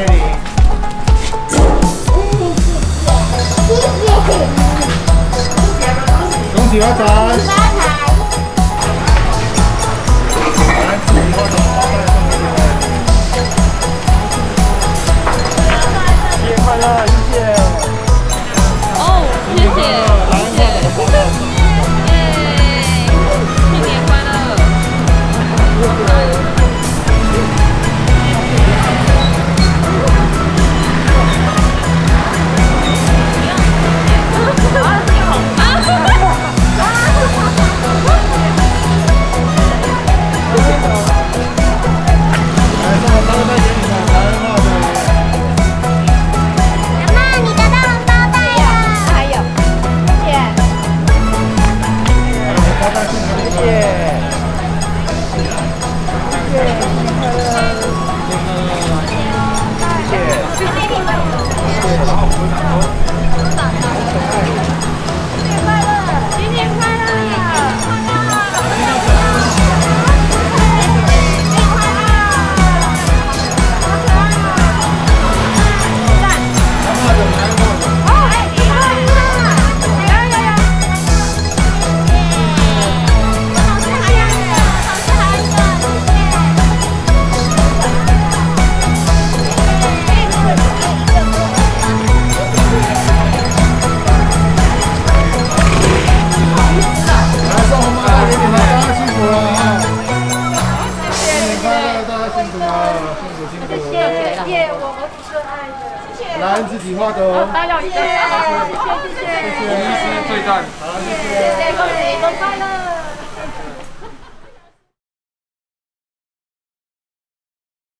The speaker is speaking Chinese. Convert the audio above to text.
我们一起大声放肆尖 谢谢谢谢，我们是爱的，谢谢。来，自己画的哦。谢谢谢谢谢谢，最。谢谢，恭喜，